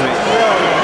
infelizmente.